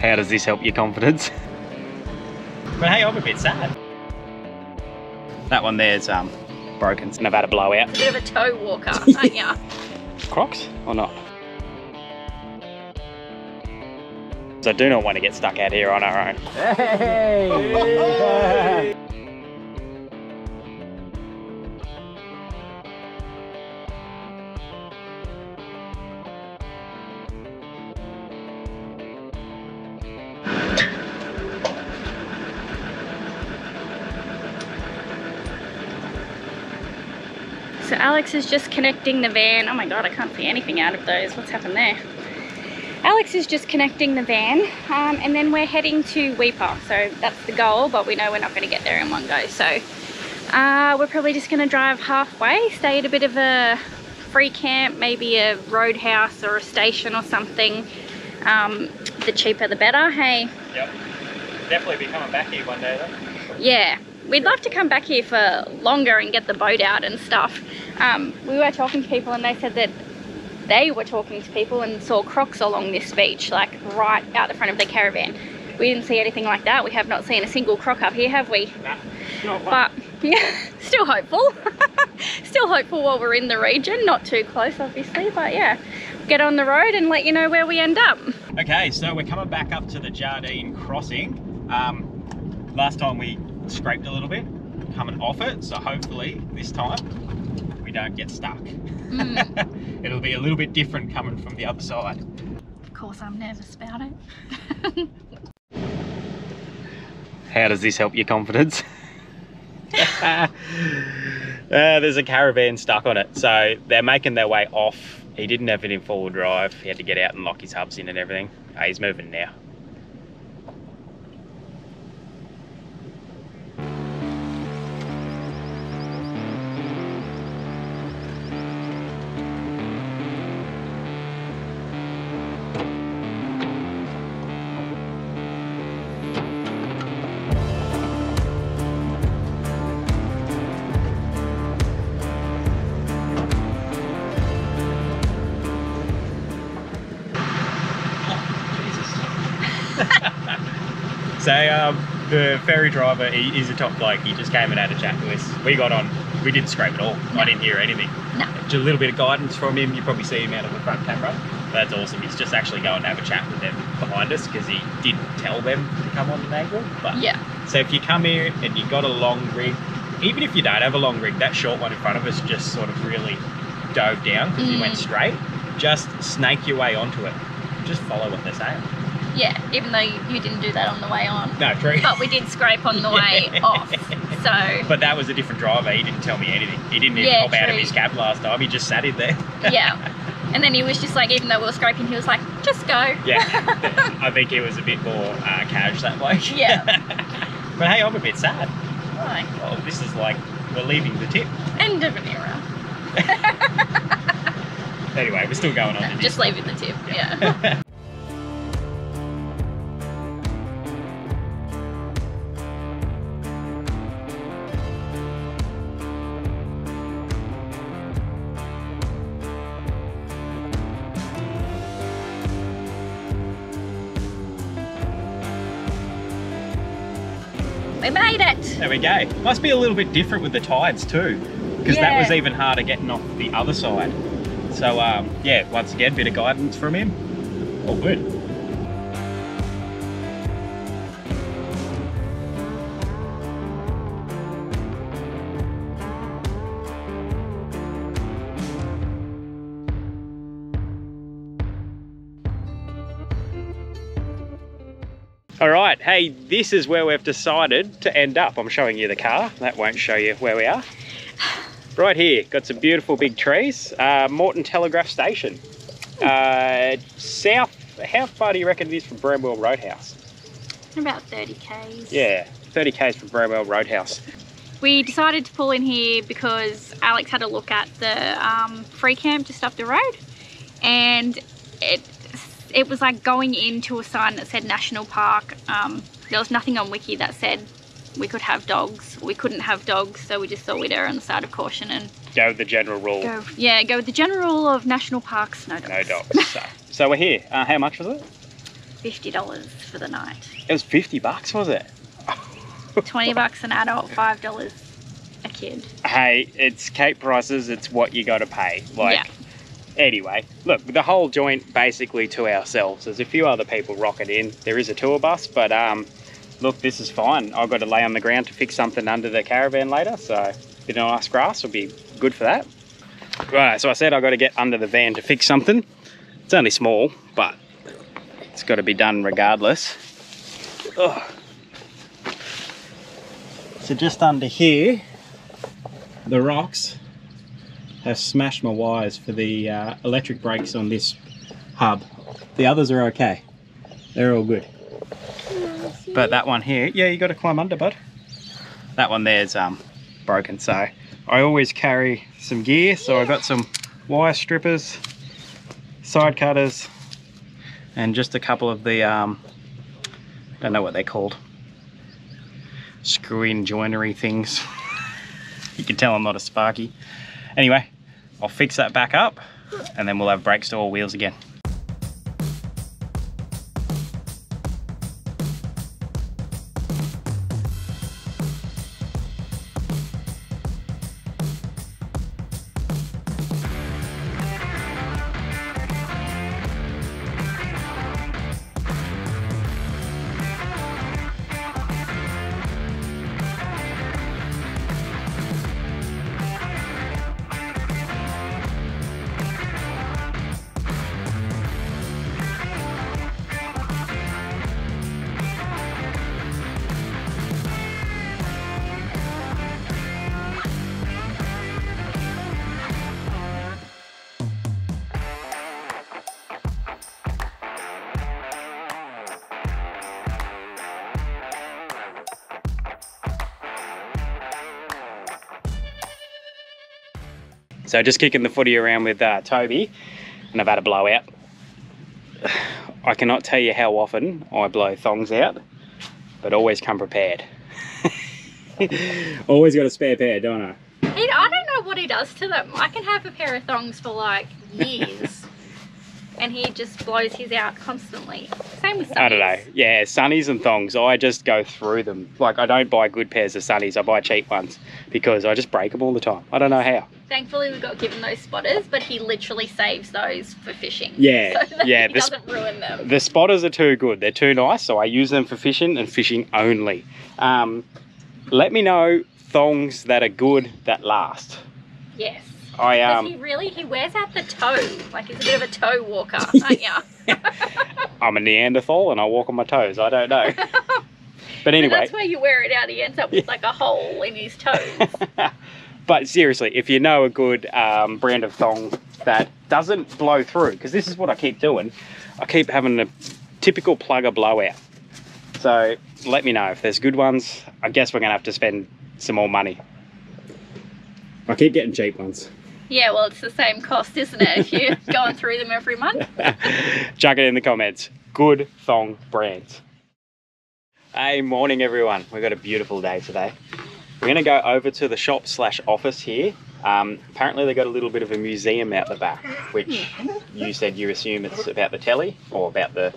How does this help your confidence? But hey, I'm a bit sad. That one there's um broken and I've had a blowout. Bit of a toe walker, aren't ya? Crocs or not? So I do not want to get stuck out here on our own. Hey! Alex is just connecting the van. Oh my god, I can't see anything out of those. What's happened there? Alex is just connecting the van um, and then we're heading to Weipa. So that's the goal, but we know we're not going to get there in one go. So uh, we're probably just going to drive halfway, stay at a bit of a free camp, maybe a roadhouse or a station or something. Um, the cheaper the better, hey? Yep. Definitely be coming back here one day though. Yeah, we'd love to come back here for longer and get the boat out and stuff. Um, we were talking to people and they said that they were talking to people and saw crocs along this beach, like right out the front of their caravan. We didn't see anything like that. We have not seen a single croc up here, have we? Nah, not one. But yeah, still hopeful. still hopeful while we're in the region. Not too close, obviously, but yeah, get on the road and let you know where we end up. Okay, so we're coming back up to the Jardine crossing. Um, last time we scraped a little bit, coming off it, so hopefully this time we don't get stuck. Mm, It'll be a little bit different coming from the other side. of course, I'm nervous about it. How does this help your confidence? uh, there's a caravan stuck on it, so they're making their way off. He didn't have it in four-wheel drive. He had to get out and lock his hubs in and everything. Uh, he's moving now. Ferry driver, he, he's a top bloke. He just came and had a chat with us. We got on. We didn't scrape at all. I didn't hear anything. No. Just a little bit of guidance from him. You probably see him out of the front camera. That's awesome. He's just actually going to have a chat with them behind us because he didn't tell them to come on an angle. But Yeah. so if you come here and you got a long rig, even if you don't have a long rig, that short one in front of us just sort of really dove down because he went Mm. straight. Just snake your way onto it. Just follow what they're saying. Yeah, even though you, you didn't do that on the way on. No, true. But we did scrape on the way off. So, But that was a different driver. He didn't tell me anything. He didn't even Yeah, hop out of his cab last time. He just sat in there. yeah. And then he was just like, even though we were scraping, he was like, just go. Yeah. I think he was a bit more uh, cash that way. Yeah. but hey, I'm a bit sad. Right. Well, this is like we're leaving the tip. End of an era. Anyway, we're still going on. the Just leaving the tip. Yeah. we There we go. Must be a little bit different with the tides too, because that was even harder getting off the other side. So um, yeah, once again, bit of guidance from him. All good. All right, hey, this is where we've decided to end up. I'm showing you the car. That won't show you where we are. Right here, got some beautiful big trees. Uh, Moreton Telegraph Station. Uh, south, how far do you reckon it is from Bramwell Roadhouse? About 30 k's. Yeah, 30 k's from Bramwell Roadhouse. We decided to pull in here because Alex had a look at the um, free camp just up the road, and it it was like going into a sign that said national park. Um, there was nothing on Wiki that said we could have dogs. We couldn't have dogs, so we just thought we'd err on the side of caution and Go with the general rule, go. Yeah, go with the general rule of national parks. No dogs. no dogs. so, so we're here. Uh, how much was it? $50 for the night. It was 50 bucks, was it? 20 bucks an adult, $5 a kid. Hey, it's Cape prices, it's what you got to pay. Like, Yeah. Anyway, look, the whole joint basically to ourselves. There's a few other people rocking in. There is a tour bus, but um, look, this is fine. I've got to lay on the ground to fix something under the caravan later, so bit of nice grass will be good for that. Right, so I said I've got to get under the van to fix something. It's only small, but it's got to be done regardless. Ugh. So just under here, the rocks have smashed my wires for the uh, electric brakes on this hub. The others are okay. They're all good. But that one here, yeah, you got to climb under, bud. That one there's um, broken, so I always carry some gear. So I got some wire strippers, side cutters, and just a couple of the um, don't know what they're called, screw-in joinery things. you can tell I'm not a sparky. Anyway, I'll fix that back up and then we'll have brakes to all wheels again. So just kicking the footy around with uh, Toby and I've had a blowout. I cannot tell you how often I blow thongs out, but always come prepared. always got a spare pair, don't I? I don't know what he does to them. I can have a pair of thongs for like years. And he just blows his out constantly. Same with I don't know. Yeah, sunnies and thongs, I just go through them. Like, I don't buy good pairs of sunnies, I buy cheap ones because I just break them all the time. I don't know how. Thankfully, we got given those spotters, but he literally saves those for fishing. Yeah, so yeah, He this- doesn't ruin them. The spotters are too good. They're too nice, so I use them for fishing and fishing only. Um, let me know thongs that are good that last. Yes. I Because um, he really he wears out the toe. Like he's a bit of a toe walker, aren't you? I'm a Neanderthal and I walk on my toes. I don't know. But anyway, that's where you wear it out. He ends up with like a hole in his toes. but seriously, if you know a good um, brand of thong that doesn't blow through, because this is what I keep doing, I keep having a typical plugger blowout. So let me know if there's good ones. I guess we're gonna have to spend some more money. I keep getting cheap ones. Yeah, well, it's the same cost, isn't it? If you're going through them every month. Chuck it in the comments. Good thong brands. Hey, morning everyone. We've got a beautiful day today. We're going to go over to the shop slash office here. Um, apparently they got a little bit of a museum out the back, which you said you assume it's about the telly or about the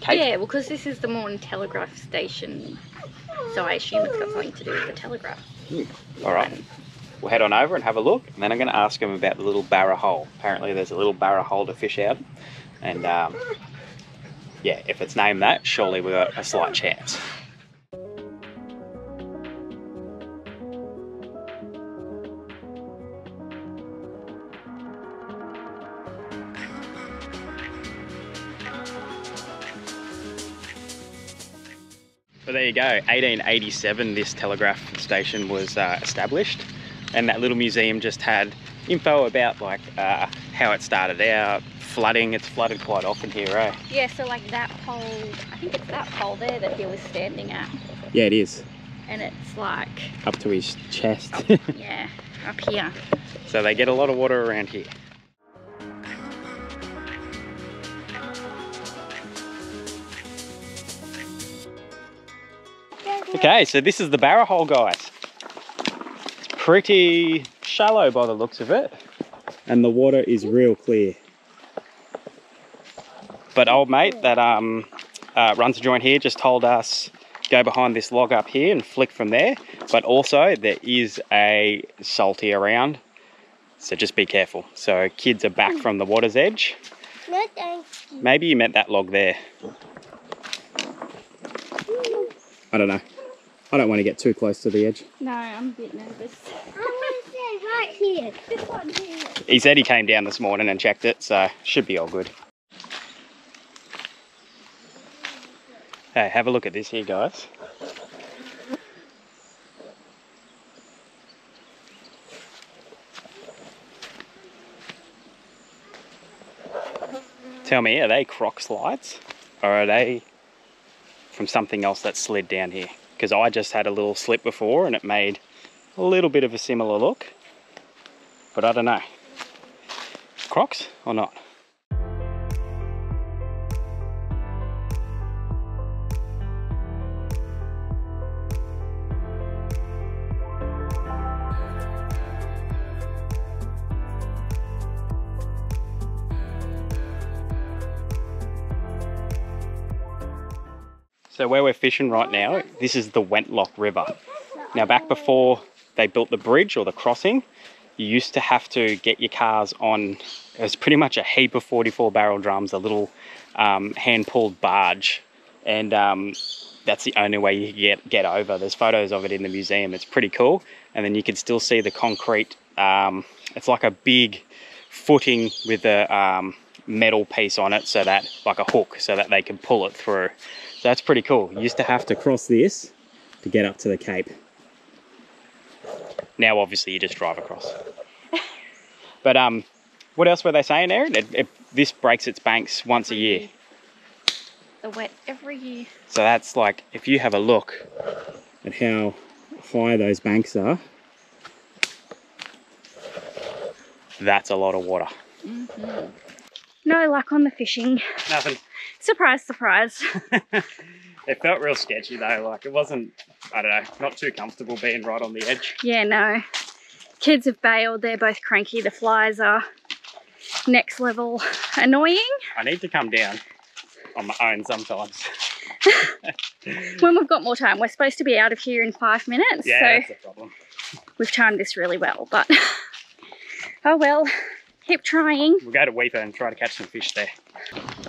cake. Yeah, well, because this is the Moreton Telegraph station, so I assume it's got something to do with the telegraph. All right. We'll head on over and have a look, and then I'm going to ask them about the little barra hole. Apparently, there's a little barra hole to fish out, and um, yeah, if it's named that, surely we've got a slight chance. So there you go, 1887 this telegraph station was uh, established and that little museum just had info about like uh, how it started out, flooding, it's flooded quite often here, eh? Yeah, so like that pole, I think it's that pole there that he was standing at, Yeah, it is. and it's like, Up to his chest. yeah, up here. so they get a lot of water around here. Okay, so this is the barra hole, guys. It's pretty shallow by the looks of it. And the water is real clear. But old mate that um uh, runs a joint here just told us go behind this log up here and flick from there. But also there is a salty around, so just be careful. So kids are back from the water's edge. No, thank Maybe you meant that log there. I don't know. I don't want to get too close to the edge. No, I'm a bit nervous. I want to say right here. This one here. He said he came down this morning and checked it, so should be all good. Hey, have a look at this here, guys. Tell me, are they croc slides or are they from something else that slid down here? Because I just had a little slip before and it made a little bit of a similar look, but I don't know. Crocs or not? So where we're fishing right now, this is the Wenlock River. Now back before they built the bridge or the crossing, you used to have to get your cars on, it was pretty much a heap of 44 barrel drums, a little um, hand pulled barge. And um, that's the only way you get, get over. There's photos of it in the museum. It's pretty cool. And then you can still see the concrete. Um, it's like a big footing with a um, metal piece on it so that, like a hook, so that they can pull it through. So that's pretty cool. You used to have to cross this to get up to the cape. Now, obviously, you just drive across. but um, what else were they saying, Erin? It, it, this breaks its banks once a year. The wet every year. So that's like, if you have a look at how high those banks are, that's a lot of water. No luck on the fishing. Nothing. Surprise, surprise. It felt real sketchy though. Like it wasn't, I don't know, not too comfortable being right on the edge. yeah, no. Kids have bailed. They're both cranky. The flies are next level annoying. I need to come down on my own sometimes. When we've got more time, we're supposed to be out of here in five minutes. Yeah, so that's the problem. we've timed this really well. But oh well, keep trying. We'll go to Weipa and try to catch some fish there.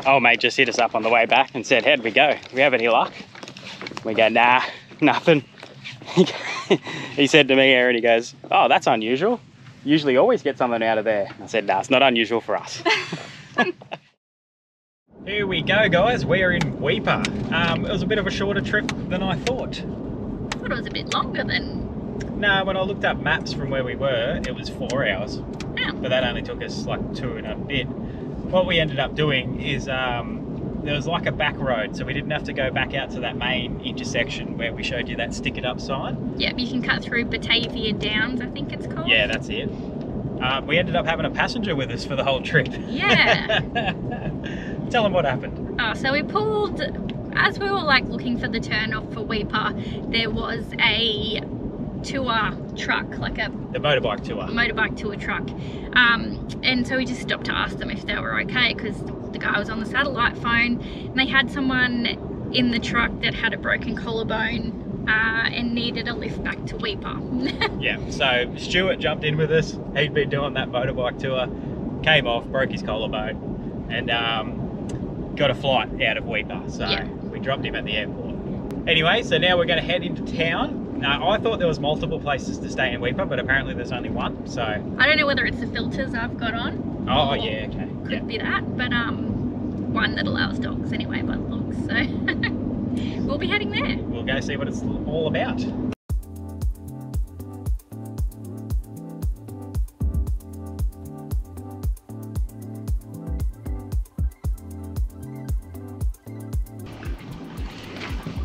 Oh, mate just hit us up on the way back and said, How'd we go? Do we have any luck? We go, Nah, nothing. he said to me, Aaron, he goes, Oh, that's unusual. Usually always get something out of there. I said, Nah, it's not unusual for us. Here we go, guys. We're in Weipa. Um, it was a bit of a shorter trip than I thought. I thought it was a bit longer than. No, when I looked up maps from where we were, it was four hours. Oh. But that only took us like two and a bit. What we ended up doing is um, there was like a back road, so we didn't have to go back out to that main intersection where we showed you that stick it up sign. Yep, you can cut through Batavia Downs, I think it's called. Yeah, that's it. Um, we ended up having a passenger with us for the whole trip. Yeah. Tell them what happened. Oh, so we pulled, as we were like looking for the turn off for Weipa, there was a tour truck, like a The motorbike tour. motorbike tour truck. Um, and so we just stopped to ask them if they were okay because the guy was on the satellite phone and they had someone in the truck that had a broken collarbone uh, and needed a lift back to Weipa. Yeah, so Stuart jumped in with us. He'd been doing that motorbike tour, came off, broke his collarbone, and um, got a flight out of Weipa. So Yeah. we dropped him at the airport. Anyway, so now we're going to head into town. Now, I thought there was multiple places to stay in Weipa, but apparently there's only one. So, I don't know whether it's the filters I've got on. oh yeah, okay, Could yeah. be that, but um, one that allows dogs anyway by the looks. So we'll be heading there. We'll go see what it's all about.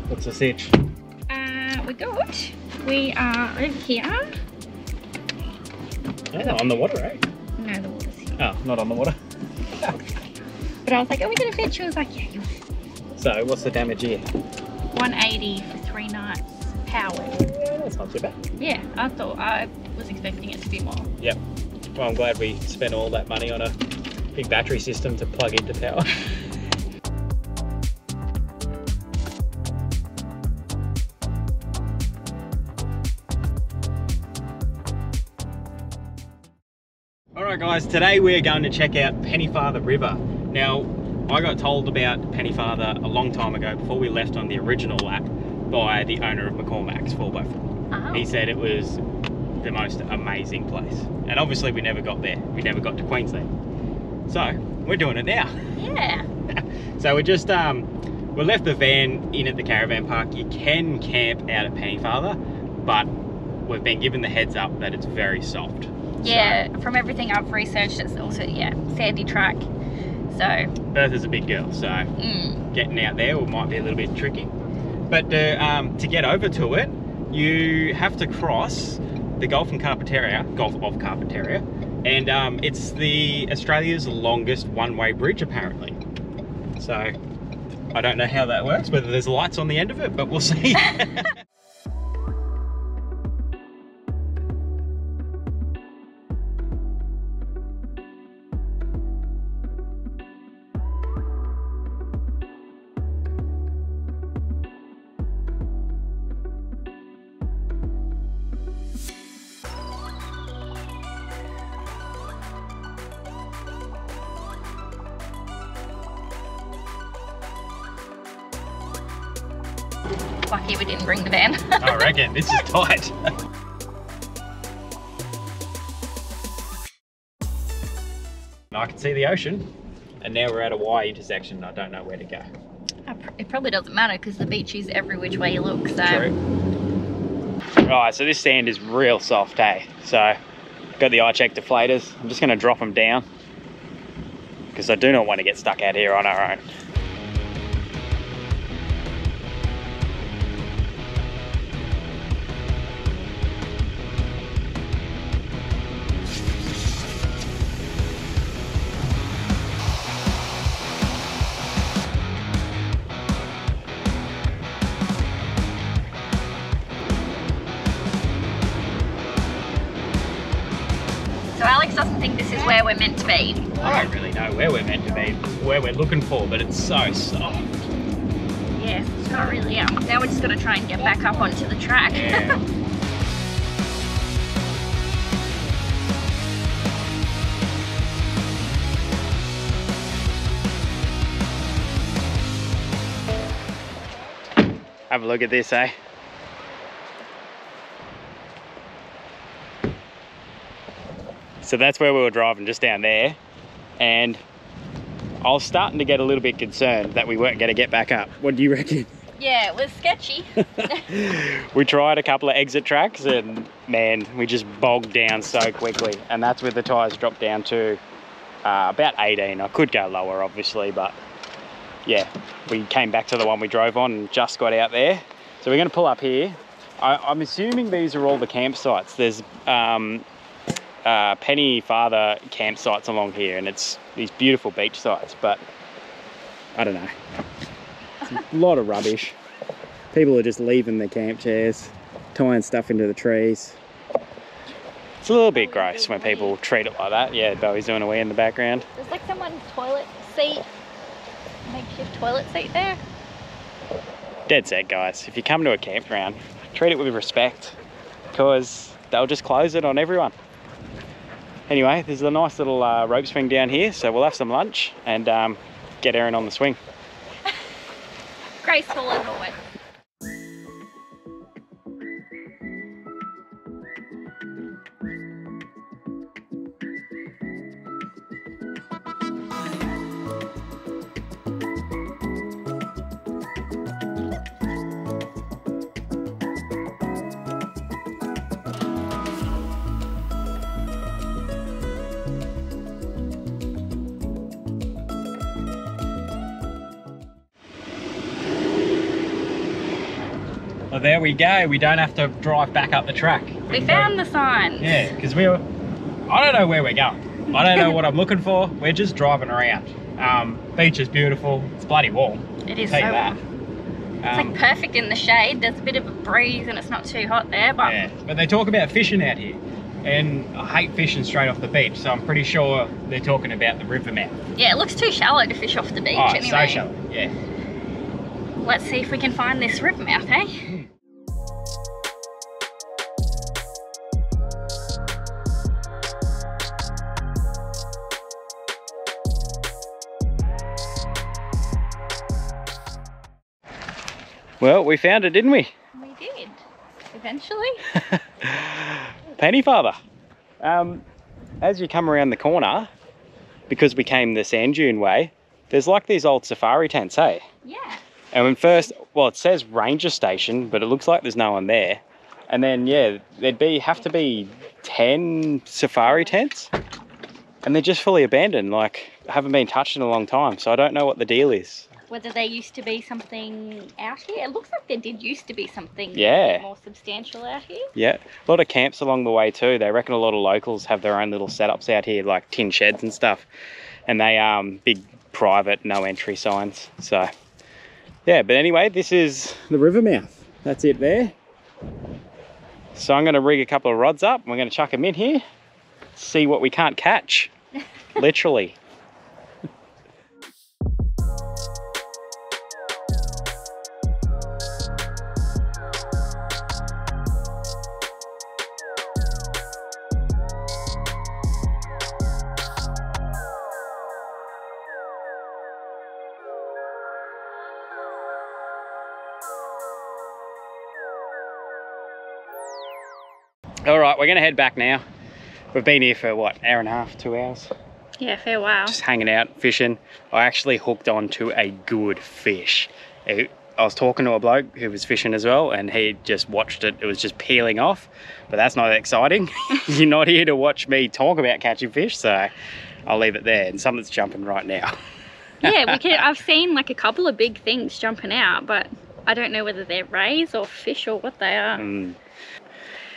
What's the sitch? We are over here. Oh, on the water, right? No, the water's here. Oh, not on the water. But I was like, are we gonna fetch? She was like, yeah, you're So, what's the damage here? 180 for three nights powered. Yeah, that's not too bad. Yeah, I thought I was expecting it to be more. Yep. Well, I'm glad we spent all that money on a big battery system to plug into power. guys, today we're going to check out Pennefather River. Now, I got told about Pennefather a long time ago before we left on the original lap by the owner of McCormack's 4x4. Oh. He said it was the most amazing place. And obviously we never got there. We never got to Queensland. So, we're doing it now. Yeah. So we just um we left the van in at the caravan park. You can camp out at Pennefather, but we've been given the heads up that it's very soft. Yeah, from everything I've researched, it's also, yeah, sandy track. So, Bertha's a big girl, so mm, getting out there will might be a little bit tricky. But uh, um, to get over to it, you have to cross the Gulf and Carpentaria, Gulf of Carpentaria, and um, it's the Australia's longest one-way bridge apparently. So I don't know how that works, whether there's lights on the end of it, but we'll see. lucky we didn't bring the van. I reckon this is tight. I can see the ocean, and now we're at a Y intersection. I don't know where to go. it probably doesn't matter because the beach is every which way you look. So, True. Right, so this sand is real soft, eh? So, got the iCheck deflators. I'm just going to drop them down because I do not want to get stuck out here on our own. Where we're meant to be. I don't really know where we're meant to be, where we're looking for, but it's so soft. Yeah, it's not really. Um, now we're just gonna try and get back up onto the track. Yeah. Have a look at this, eh? So that's where we were driving, just down there. And I was starting to get a little bit concerned that we weren't going to get back up. What do you reckon? yeah, it was sketchy. we tried a couple of exit tracks and man, we just bogged down so quickly. And that's where the tyres dropped down to uh, about 18. I could go lower, obviously, but yeah, we came back to the one we drove on and just got out there. So we're going to pull up here. I, I'm assuming these are all the campsites. There's um, uh, Pennefather campsites along here, and it's these beautiful beach sites, but I don't know. It's a lot of rubbish. People are just leaving their camp chairs, tying stuff into the trees. It's a little bit gross when people treat it like that. Yeah, Bowie's doing away in the background. There's like someone's toilet seat, makeshift toilet seat there. Dead set, guys. If you come to a campground, treat it with respect because they'll just close it on everyone. Anyway, there's a nice little uh, rope swing down here, so we'll have some lunch and um, get Erin on the swing. Graceful as always. There we go. We don't have to drive back up the track. We found the signs. Yeah, because we were. I don't know where we're going. I don't know what I'm looking for. We're just driving around. Um, beach is beautiful. It's bloody warm. It is so that. warm. It's Um, like perfect in the shade. There's a bit of a breeze and it's not too hot there, but yeah, but they talk about fishing out here, and I hate fishing straight off the beach. So I'm pretty sure they're talking about the river mouth. yeah, it looks too shallow to fish off the beach oh, anyway. so shallow. Yeah. Let's see if we can find this river mouth, eh? Well, we found it, didn't we? We did. Eventually. Pennefather. Um, as you come around the corner, because we came the sand dune way, there's like these old safari tents, hey? Yeah. And when first, well, it says ranger station, but it looks like there's no one there. And then, yeah, there'd be have to be 10 safari tents. And they're just fully abandoned, like, haven't been touched in a long time. So I don't know what the deal is. Whether there used to be something out here. It looks like there did used to be something Yeah. more substantial out here. Yeah, a lot of camps along the way too. They reckon a lot of locals have their own little setups out here, like tin sheds and stuff. And they um big private, no entry signs. So yeah, but anyway, this is the river mouth. That's it there. So I'm going to rig a couple of rods up. We're going to chuck them in here. See what we can't catch. Literally. We're going to head back now. We've been here for what, hour and a half, two hours? Yeah, fair while. just hanging out fishing. I actually hooked onto a good fish. It- I was talking to a bloke who was fishing as well, and he just watched it. It was just peeling off, but that's not exciting. You're not here to watch me talk about catching fish, so I'll leave it there. And something's jumping right now. yeah, we can, I've seen like a couple of big things jumping out, but I don't know whether they're rays or fish or what they are. Mm.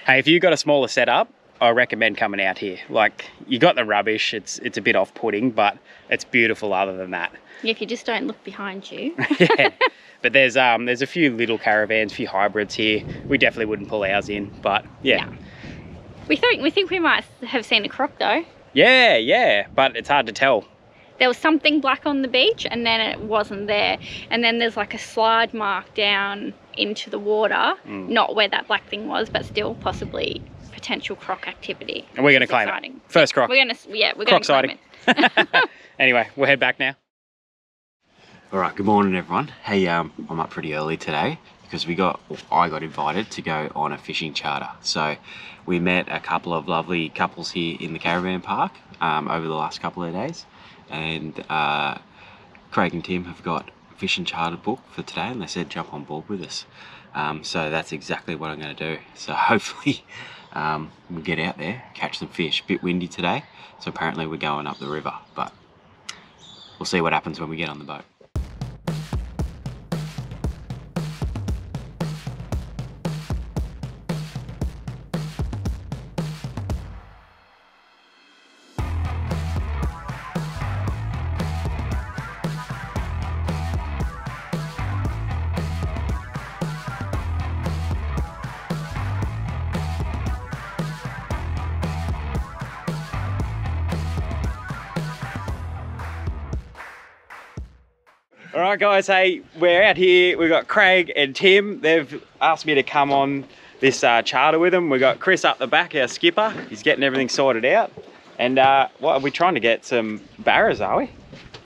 Hey, if you've got a smaller setup, I recommend coming out here. Like you got the rubbish. It's it's a bit off-putting, but it's beautiful. Other than that. Yeah, if you just don't look behind you. yeah. But there's um there's a few little caravans, a few hybrids here. We definitely wouldn't pull ours in, but yeah. we think we think we might have seen a croc though. Yeah, yeah, but it's hard to tell. There was something black on the beach and then it wasn't there. And then there's like a slide mark down into the water, Mm. not where that black thing was, but still possibly potential croc activity. And we're gonna It's claim exciting. it. First croc. We're gonna yeah, we're Croc gonna claim sighting. it. anyway, we'll head back now. All right, good morning, everyone. Hey, um, I'm up pretty early today because we got, I got invited to go on a fishing charter. So we met a couple of lovely couples here in the caravan park um, over the last couple of days, and uh, Craig and Tim have got fishing charter book for today, and they said jump on board with us. Um, so that's exactly what I'm going to do. So hopefully um, we'll get out there, catch some fish. Bit windy today, so apparently we're going up the river, but we'll see what happens when we get on the boat. Right, guys. Hey, we're out here. We've got Craig and Tim. They've asked me to come on this uh, charter with them. We've got Chris up the back, our skipper. He's getting everything sorted out. And uh, what are we trying to get some barras, are we?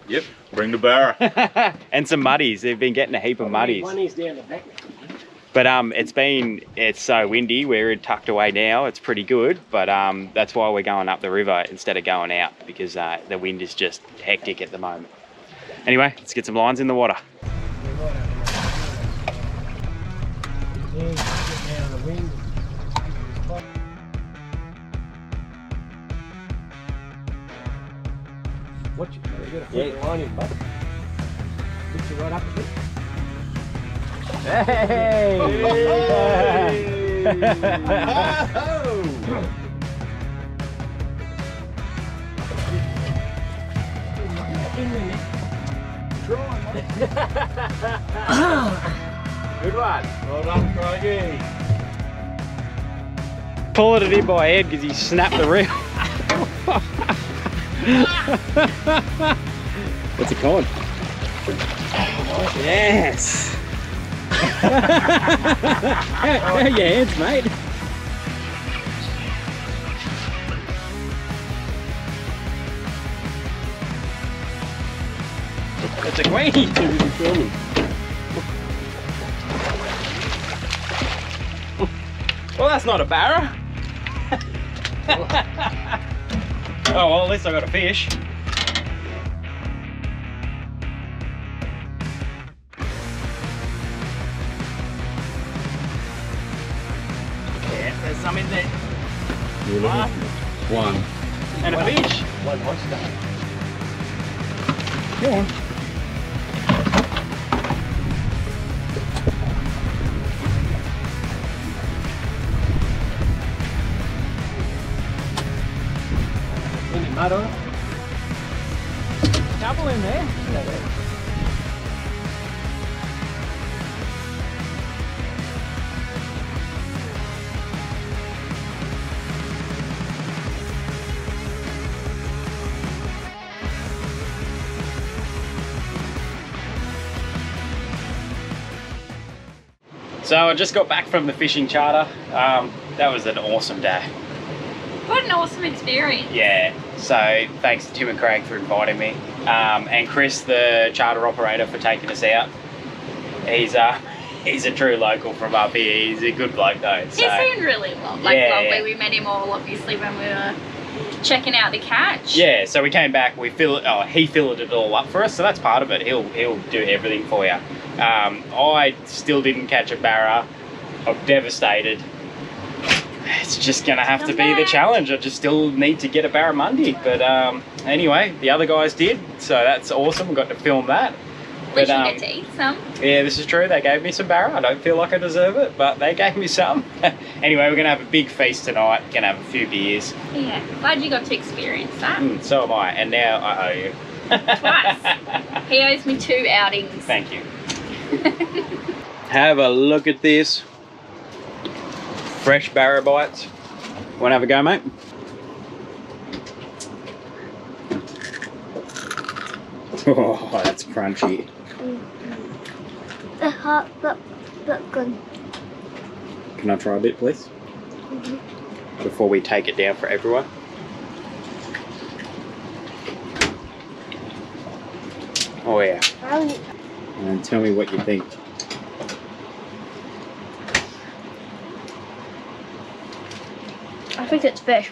Yep, bring the bar. and some muddies. They've been getting a heap of muddies. down the back. But um, it's been it's so windy. We're tucked away now. It's pretty good, but um, that's why we're going up the river instead of going out because uh, the wind is just hectic at the moment. Anyway, let's get some lines in the water. What you, you gotta put the line in, bud. Lift you right up a bit. Good one. Well done, Craigie. Pulling it in by head because he snapped the reel. What's it called? Yes. how, how your hands, mate? It's a. Well, that's not a barra. oh, well, at least I got a fish. Yeah, there's some in there. One. And a fish. One monster. Go on. Couple in there. So I just got back from the fishing charter. Um, that was an awesome day. What an awesome experience. Yeah, so thanks to Tim and Craig for inviting me, um, and Chris, the charter operator, for taking us out. He's uh, he's a true local from up here. He's a good bloke though. So. He seemed really well, like Yeah, lovely. yeah. We met him all obviously when we were checking out the catch. Yeah, so we came back. We fill oh, he filled it all up for us, so that's part of it. He'll he'll do everything for you. Um, I still didn't catch a barra. I'm devastated. It's just gonna have to be the challenge. I just still need to get a barramundi. But um, anyway, the other guys did, so that's awesome. We got to film that. we But should um, get to eat some. yeah, this is true. They gave me some barra. I don't feel like I deserve it, but they gave me some. anyway, we're gonna have a big feast tonight. Gonna have a few beers. Yeah, glad you got to experience that. Mm, so am I. And now I owe you. Twice. He owes me two outings. Thank you. have a look at this. Fresh barra bites. Want to have a go, mate? Oh, that's crunchy. The hot but but good. Can I try a bit, please? Mm-hmm. Before we take it down for everyone. Oh yeah. And tell me what you think. Think it's fish.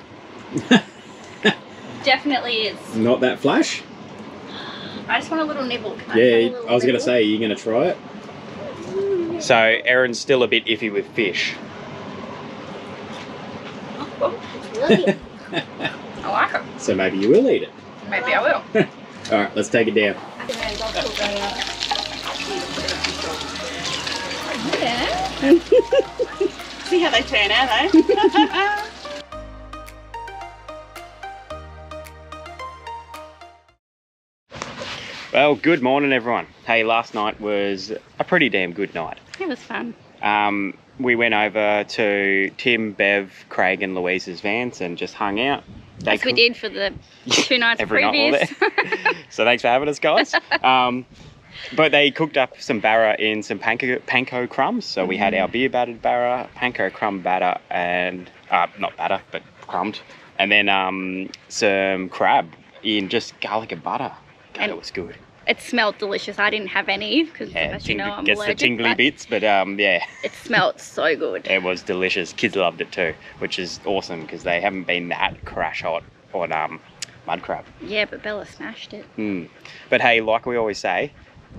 Definitely is. Not that flash? I just want a little nibble. Can I have a Yeah, little I was going to nibble? say, you're going to try it? So, Erin's still a bit iffy with fish. Really? I like it. so maybe you will eat it. Maybe I will. All right, let's take it down. Yeah. See how they turn out, eh? Well, good morning, everyone. Hey, last night was a pretty damn good night. It was fun. Um, we went over to Tim, Bev, Craig, and Louise's vans and just hung out. They As we did for the two nights every previous. there. so thanks for having us, guys. Um, but they cooked up some barra in some panko, panko crumbs. So we had Mm. our beer battered barra, panko crumb batter, and uh, not batter, but crumbed, and then um, some crab in just garlic and butter. God, And- it was good. It smelled delicious. I didn't have any because, Yeah, as you know, I'm gets allergic. the tingly bits, but um, yeah, It smelled so good. it was delicious. Kids loved it too, which is awesome because they haven't been that crash hot on um, mud crab. Yeah, but Bella smashed it. Mm. But hey, like we always say,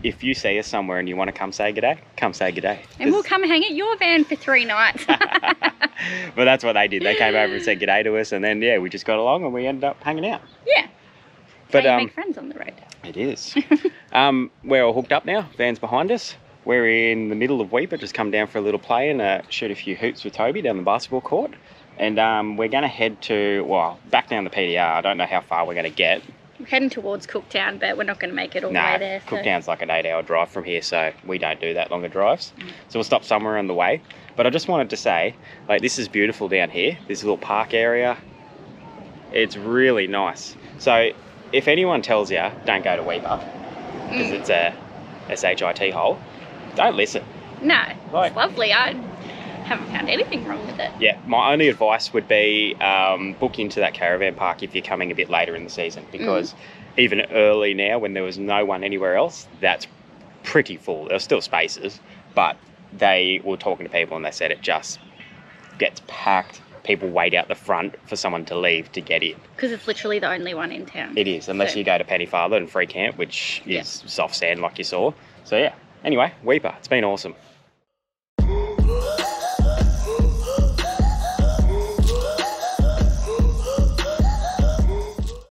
if you see us somewhere and you want to come say g'day, come say g'day. And we'll come hang at your van for three nights. but that's what they did. They came over and said g'day to us, and then yeah, we just got along and we ended up hanging out. yeah. But um, make friends on the road. it is. um, we're all hooked up now. Van's behind us. We're in the middle of Weipa. Just come down for a little play and uh, shoot a few hoops with Toby down the basketball court. And um, we're going to head to well back down the PDR. I don't know how far we're going to get. We're heading towards Cooktown, but we're not going to make it all the Nah, way there. so- Cooktown's like an eight-hour drive from here, so we don't do that longer drives. So we'll stop somewhere on the way. But I just wanted to say, like, this is beautiful down here. This little park area. It's really nice. So if anyone tells you don't go to Weipa because Mm. it's a shit hole, don't listen. No, Right. it's lovely. I haven't found anything wrong with it. Yeah, my only advice would be um, book into that caravan park if you're coming a bit later in the season because even early now, when there was no one anywhere else, that's pretty full. There There's still spaces, but they were talking to people and they said it just gets packed. People wait out the front for someone to leave to get in. Because it's literally the only one in town. It is, unless So- you go to Pennefather and Free Camp, which is Yeah. soft sand like you saw. So yeah. Anyway, Weipa, it's been awesome.